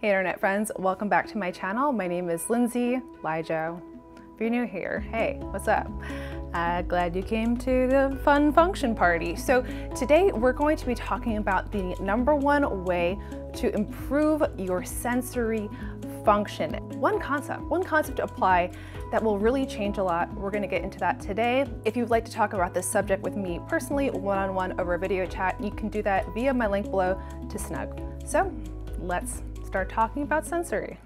Hey internet friends, welcome back to my channel. My name is Lindsay Lijo. If you're new here, hey, what's up? Uh, glad you came to the fun function party. So today we're going to be talking about the number one way to improve your sensory function. One concept, one concept to apply that will really change a lot. We're gonna get into that today. If you'd like to talk about this subject with me personally, one-on-one -on -one over a video chat, you can do that via my link below to Snugg. So let's start talking about sensory.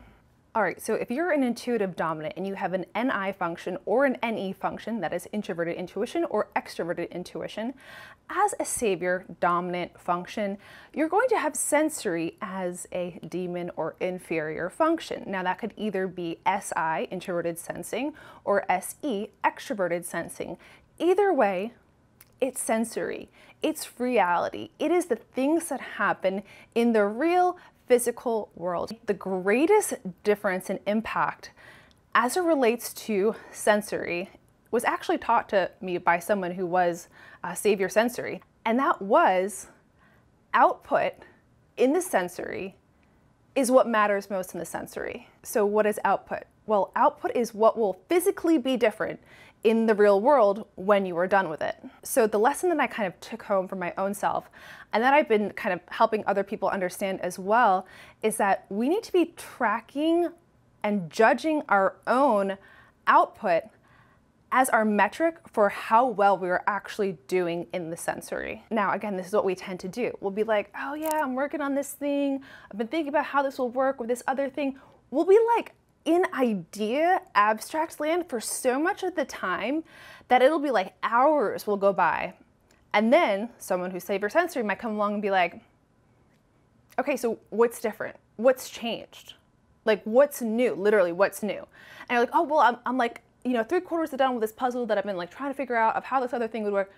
All right, so if you're an intuitive dominant and you have an NI function or an NE function, that is introverted intuition or extroverted intuition, as a savior dominant function, you're going to have sensory as a demon or inferior function. Now that could either be SI, introverted sensing, or SE, extroverted sensing. Either way, it's sensory, it's reality. It is the things that happen in the real physical world. The greatest difference in impact as it relates to sensory was actually taught to me by someone who was a savior sensory, and that was output in the sensory is what matters most in the sensory. So, what is output? Well, output is what will physically be different in the real world when you are done with it. So, the lesson that I kind of took home for my own self, and that I've been kind of helping other people understand as well, is that we need to be tracking and judging our own output as our metric for how well we are actually doing in the sensory. Now, again, this is what we tend to do. We'll be like, oh yeah, I'm working on this thing. I've been thinking about how this will work with this other thing. We'll be like in idea abstract land for so much of the time that it'll be like hours will go by. And then someone who's savior sensory might come along and be like, okay, so what's different? What's changed? Like, what's new? Literally, what's new? And you're like, oh, well, I'm, I'm like, you know, three quarters done with this puzzle that I've been like trying to figure out of how this other thing would work.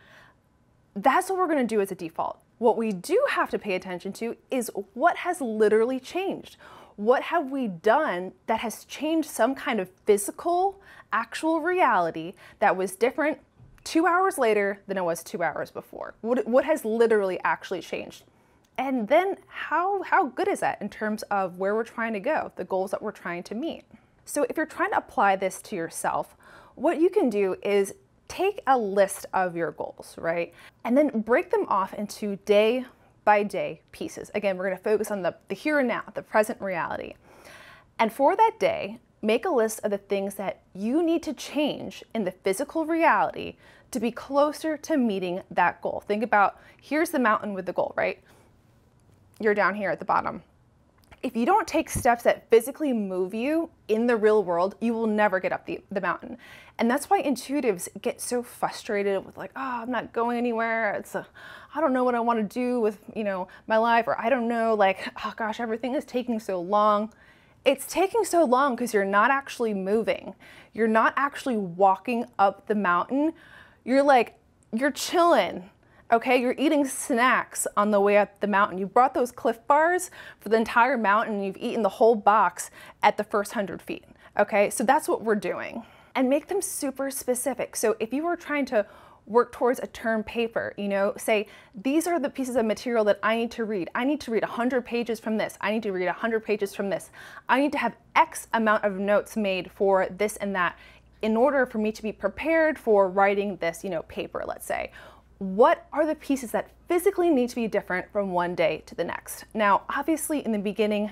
That's what we're gonna do as a default. What we do have to pay attention to is what has literally changed. What have we done that has changed some kind of physical, actual reality that was different two hours later than it was two hours before? What, what has literally actually changed? And then how, how good is that in terms of where we're trying to go, the goals that we're trying to meet? So if you're trying to apply this to yourself, what you can do is take a list of your goals, right? And then break them off into day by day pieces. Again, we're going to focus on the, the here and now, the present reality. And for that day, make a list of the things that you need to change in the physical reality to be closer to meeting that goal. Think about here's the mountain with the goal, right? You're down here at the bottom if you don't take steps that physically move you in the real world, you will never get up the, the mountain. And that's why intuitives get so frustrated with like, oh, I'm not going anywhere. It's a, I don't know what I want to do with, you know, my life, or I don't know, like, oh gosh, everything is taking so long. It's taking so long because you're not actually moving. You're not actually walking up the mountain. You're like, you're chilling okay? You're eating snacks on the way up the mountain. You brought those Clif Bars for the entire mountain and you've eaten the whole box at the first 100 feet, okay? So that's what we're doing. And make them super specific. So if you were trying to work towards a term paper, you know, say, these are the pieces of material that I need to read. I need to read 100 pages from this. I need to read 100 pages from this. I need to have X amount of notes made for this and that in order for me to be prepared for writing this, you know, paper, let's say what are the pieces that physically need to be different from one day to the next? Now, obviously, in the beginning,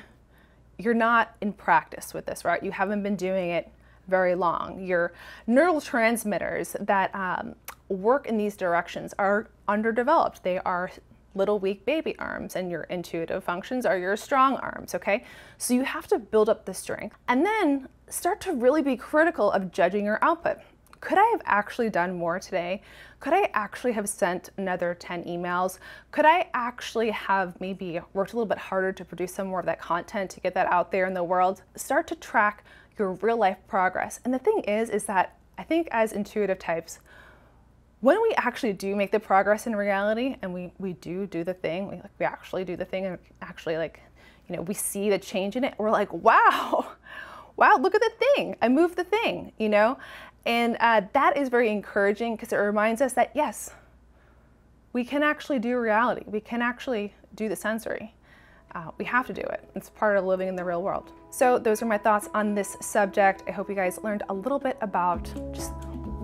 you're not in practice with this, right? You haven't been doing it very long. Your neurotransmitters that um, work in these directions are underdeveloped. They are little weak baby arms, and your intuitive functions are your strong arms, okay? So you have to build up the strength and then start to really be critical of judging your output could I have actually done more today? Could I actually have sent another 10 emails? Could I actually have maybe worked a little bit harder to produce some more of that content to get that out there in the world? Start to track your real life progress. And the thing is, is that I think as intuitive types, when we actually do make the progress in reality and we, we do do the thing, we, like, we actually do the thing and actually like, you know, we see the change in it, we're like, wow, wow, look at the thing. I moved the thing, you know? And uh, that is very encouraging because it reminds us that yes, we can actually do reality. We can actually do the sensory. Uh, we have to do it. It's part of living in the real world. So those are my thoughts on this subject. I hope you guys learned a little bit about just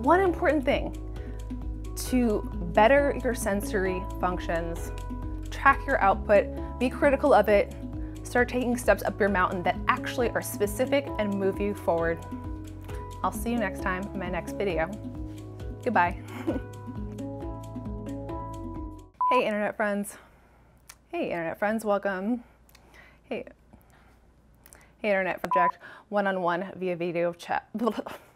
one important thing to better your sensory functions, track your output, be critical of it, start taking steps up your mountain that actually are specific and move you forward. I'll see you next time in my next video. Goodbye. hey internet friends. Hey internet friends, welcome. Hey. Hey internet subject, one-on-one -on -one via video chat.